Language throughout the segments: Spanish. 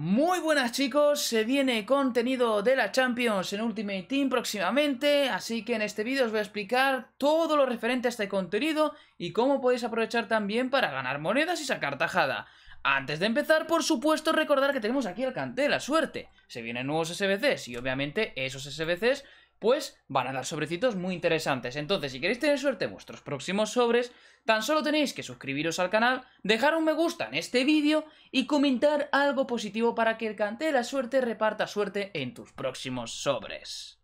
Muy buenas chicos, se viene contenido de la Champions en Ultimate Team próximamente, así que en este vídeo os voy a explicar todo lo referente a este contenido y cómo podéis aprovechar también para ganar monedas y sacar tajada. Antes de empezar, por supuesto, recordar que tenemos aquí el cante de la suerte. Se vienen nuevos SBCs y obviamente esos SBCs pues van a dar sobrecitos muy interesantes. Entonces, si queréis tener suerte en vuestros próximos sobres, tan solo tenéis que suscribiros al canal, dejar un me gusta en este vídeo y comentar algo positivo para que el cante de la suerte reparta suerte en tus próximos sobres.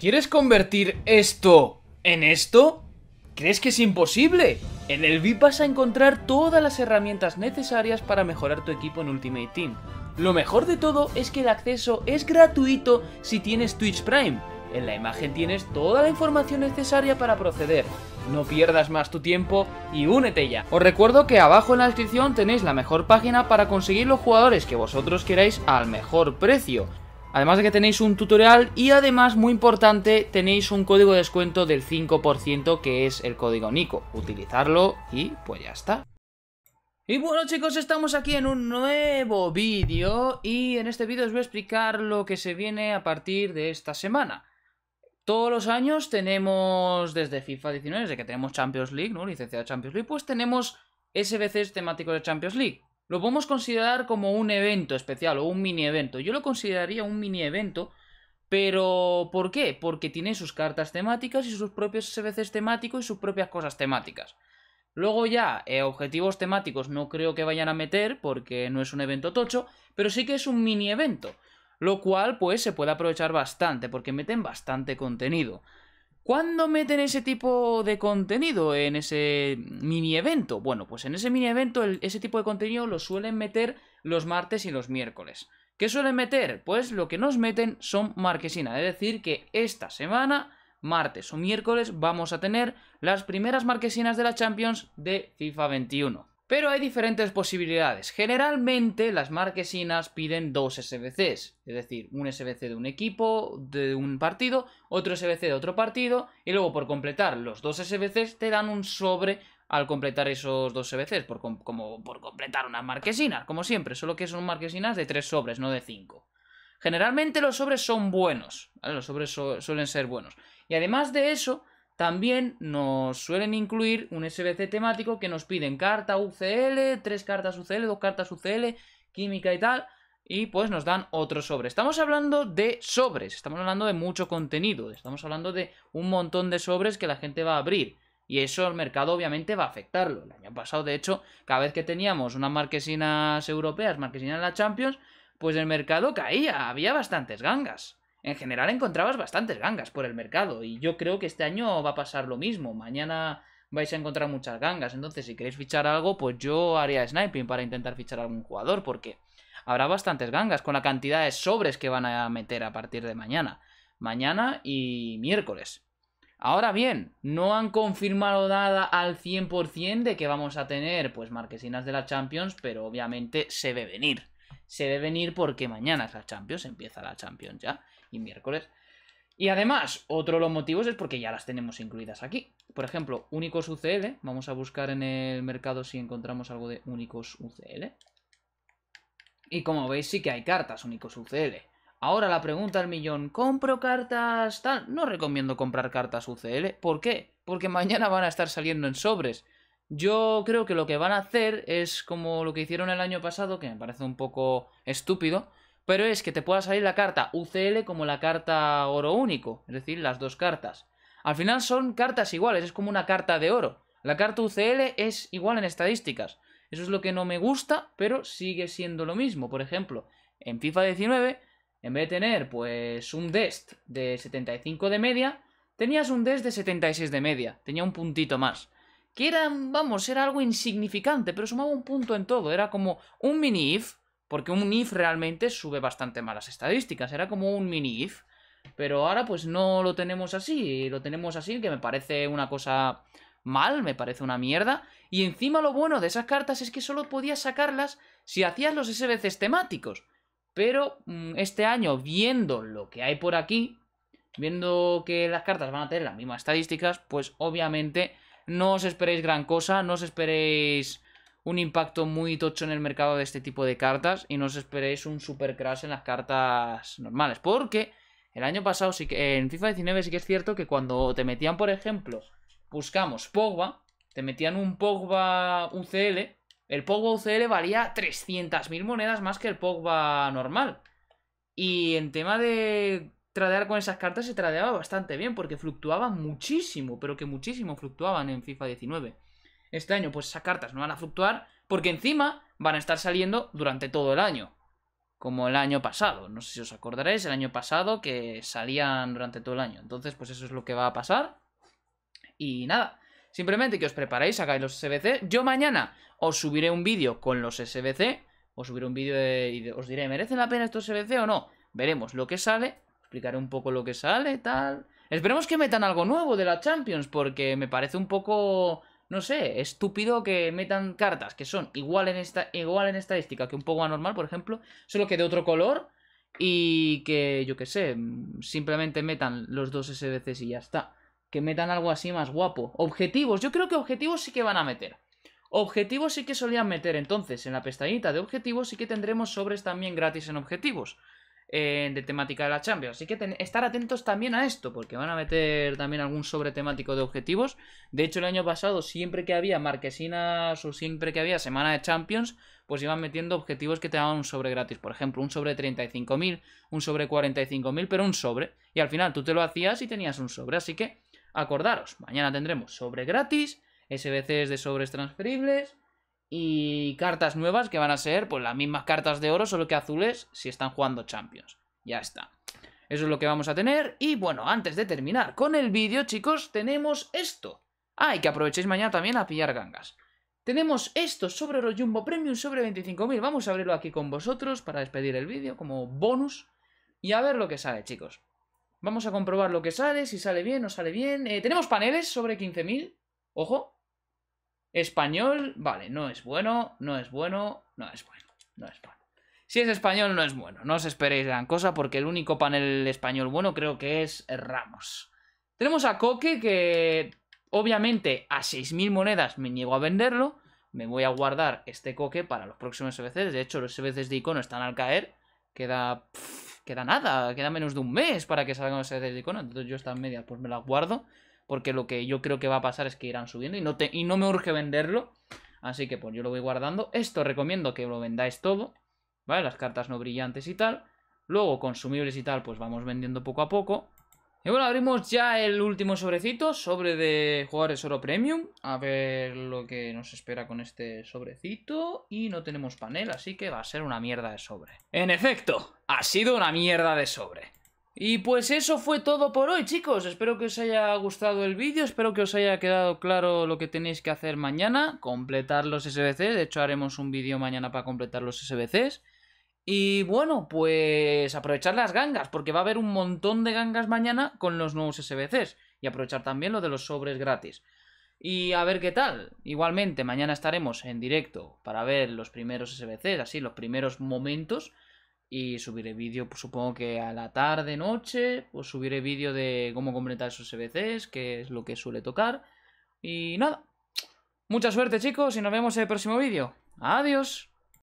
¿Quieres convertir esto en esto? ¿Crees que es imposible? En el VIP vas a encontrar todas las herramientas necesarias para mejorar tu equipo en Ultimate Team. Lo mejor de todo es que el acceso es gratuito si tienes Twitch Prime en la imagen tienes toda la información necesaria para proceder. No pierdas más tu tiempo y únete ya. Os recuerdo que abajo en la descripción tenéis la mejor página para conseguir los jugadores que vosotros queráis al mejor precio. Además de que tenéis un tutorial y además, muy importante, tenéis un código de descuento del 5% que es el código Nico. Utilizarlo y pues ya está. Y bueno chicos, estamos aquí en un nuevo vídeo y en este vídeo os voy a explicar lo que se viene a partir de esta semana. Todos los años tenemos, desde FIFA 19, desde que tenemos Champions League, ¿no? Licencia de Champions League, pues tenemos SBCs temáticos de Champions League. Lo podemos considerar como un evento especial o un mini evento. Yo lo consideraría un mini evento, pero ¿por qué? Porque tiene sus cartas temáticas y sus propios SBCs temáticos y sus propias cosas temáticas. Luego ya, eh, objetivos temáticos no creo que vayan a meter porque no es un evento tocho, pero sí que es un mini evento. Lo cual, pues, se puede aprovechar bastante, porque meten bastante contenido. ¿Cuándo meten ese tipo de contenido en ese mini evento? Bueno, pues en ese mini evento ese tipo de contenido lo suelen meter los martes y los miércoles. ¿Qué suelen meter? Pues lo que nos meten son marquesinas, es decir, que esta semana, martes o miércoles, vamos a tener las primeras marquesinas de la Champions de FIFA 21. Pero hay diferentes posibilidades. Generalmente las marquesinas piden dos SBCs, es decir, un SBC de un equipo, de un partido, otro SBC de otro partido, y luego por completar los dos SBCs te dan un sobre al completar esos dos SBCs, por como por completar unas marquesinas, como siempre, solo que son marquesinas de tres sobres, no de cinco. Generalmente los sobres son buenos, los sobres suelen ser buenos. Y además de eso, también nos suelen incluir un SBC temático que nos piden carta UCL, tres cartas UCL, dos cartas UCL, química y tal. Y pues nos dan otro sobre. Estamos hablando de sobres, estamos hablando de mucho contenido, estamos hablando de un montón de sobres que la gente va a abrir. Y eso el mercado obviamente va a afectarlo. El año pasado, de hecho, cada vez que teníamos unas marquesinas europeas, marquesinas de la Champions, pues el mercado caía, había bastantes gangas en general encontrabas bastantes gangas por el mercado y yo creo que este año va a pasar lo mismo. Mañana vais a encontrar muchas gangas, entonces si queréis fichar algo, pues yo haría sniping para intentar fichar a algún jugador porque habrá bastantes gangas con la cantidad de sobres que van a meter a partir de mañana. Mañana y miércoles. Ahora bien, no han confirmado nada al 100% de que vamos a tener pues marquesinas de la Champions, pero obviamente se ve venir. Se ve venir porque mañana es la Champions, empieza la Champions ya y miércoles. Y además, otro de los motivos es porque ya las tenemos incluidas aquí. Por ejemplo, únicos UCL. Vamos a buscar en el mercado si encontramos algo de únicos UCL. Y como veis, sí que hay cartas únicos UCL. Ahora la pregunta al millón, ¿compro cartas tal? No recomiendo comprar cartas UCL. ¿Por qué? Porque mañana van a estar saliendo en sobres. Yo creo que lo que van a hacer es como lo que hicieron el año pasado, que me parece un poco estúpido, pero es que te pueda salir la carta UCL como la carta oro único, es decir, las dos cartas. Al final son cartas iguales, es como una carta de oro. La carta UCL es igual en estadísticas. Eso es lo que no me gusta, pero sigue siendo lo mismo. Por ejemplo, en FIFA 19, en vez de tener pues un DEST de 75 de media, tenías un DEST de 76 de media. Tenía un puntito más. Que era, vamos, era algo insignificante, pero sumaba un punto en todo. Era como un mini if porque un if realmente sube bastante malas estadísticas. Era como un mini if. Pero ahora pues no lo tenemos así. Lo tenemos así, que me parece una cosa mal, me parece una mierda. Y encima lo bueno de esas cartas es que solo podías sacarlas si hacías los SBCs temáticos. Pero mm, este año, viendo lo que hay por aquí, viendo que las cartas van a tener las mismas estadísticas, pues obviamente no os esperéis gran cosa, no os esperéis un impacto muy tocho en el mercado de este tipo de cartas y no os esperéis un super crash en las cartas normales. Porque el año pasado, sí que, en FIFA 19 sí que es cierto que cuando te metían, por ejemplo, buscamos Pogba, te metían un Pogba UCL, el Pogba UCL valía 300.000 monedas más que el Pogba normal. Y en tema de tradear con esas cartas se tradeaba bastante bien porque fluctuaban muchísimo, pero que muchísimo fluctuaban en FIFA 19. Este año, pues esas cartas no van a fluctuar porque encima van a estar saliendo durante todo el año. Como el año pasado. No sé si os acordaréis, el año pasado que salían durante todo el año. Entonces, pues eso es lo que va a pasar. Y nada. Simplemente que os preparéis, hagáis los SBC. Yo mañana os subiré un vídeo con los SBC. Os subiré un vídeo y os diré, ¿merecen la pena estos SBC o no? Veremos lo que sale. Explicaré un poco lo que sale, tal. Esperemos que metan algo nuevo de la Champions, porque me parece un poco no sé, estúpido que metan cartas que son igual en, esta, igual en estadística que un poco anormal, por ejemplo, solo que de otro color y que, yo qué sé, simplemente metan los dos SBCs y ya está. Que metan algo así más guapo. Objetivos, yo creo que objetivos sí que van a meter. Objetivos sí que solían meter, entonces en la pestañita de objetivos sí que tendremos sobres también gratis en objetivos. Eh, de temática de la Champions. Así que estar atentos también a esto, porque van a meter también algún sobre temático de objetivos. De hecho, el año pasado, siempre que había marquesinas o siempre que había semana de Champions, pues iban metiendo objetivos que te daban un sobre gratis. Por ejemplo, un sobre 35.000, un sobre 45.000, pero un sobre. Y al final tú te lo hacías y tenías un sobre. Así que acordaros, mañana tendremos sobre gratis, SBCs de sobres transferibles y cartas nuevas que van a ser pues las mismas cartas de oro, solo que azules si están jugando Champions. Ya está. Eso es lo que vamos a tener. Y bueno, antes de terminar con el vídeo, chicos, tenemos esto. Ah, y que aprovechéis mañana también a pillar gangas. Tenemos esto sobre oro Jumbo Premium sobre 25.000. Vamos a abrirlo aquí con vosotros para despedir el vídeo como bonus. Y a ver lo que sale, chicos. Vamos a comprobar lo que sale, si sale bien o sale bien. Eh, tenemos paneles sobre 15.000. Ojo, Español, vale, no es bueno, no es bueno, no es bueno, no es bueno. Si es español, no es bueno. No os esperéis gran cosa porque el único panel español bueno creo que es Ramos. Tenemos a Coque que obviamente a 6.000 monedas me niego a venderlo. Me voy a guardar este Coque para los próximos SBCs. De hecho, los SBCs de icono están al caer. Queda, queda nada, queda menos de un mes para que salgan los SBCs de icono. Entonces yo estas medias pues me las guardo porque lo que yo creo que va a pasar es que irán subiendo y no, te, y no me urge venderlo. Así que pues yo lo voy guardando. Esto recomiendo que lo vendáis todo, ¿vale? Las cartas no brillantes y tal. Luego consumibles y tal, pues vamos vendiendo poco a poco. Y bueno, abrimos ya el último sobrecito, sobre de jugadores oro premium. A ver lo que nos espera con este sobrecito. Y no tenemos panel, así que va a ser una mierda de sobre. En efecto, ha sido una mierda de sobre. Y pues eso fue todo por hoy, chicos. Espero que os haya gustado el vídeo, espero que os haya quedado claro lo que tenéis que hacer mañana, completar los SBCs. De hecho, haremos un vídeo mañana para completar los SBCs. Y bueno, pues aprovechar las gangas, porque va a haber un montón de gangas mañana con los nuevos SBCs. Y aprovechar también lo de los sobres gratis. Y a ver qué tal. Igualmente, mañana estaremos en directo para ver los primeros SBCs, así, los primeros momentos. Y subiré vídeo, pues, supongo que a la tarde, noche, pues subiré vídeo de cómo completar esos CBCs, que es lo que suele tocar. Y nada. Mucha suerte chicos y nos vemos en el próximo vídeo. Adiós.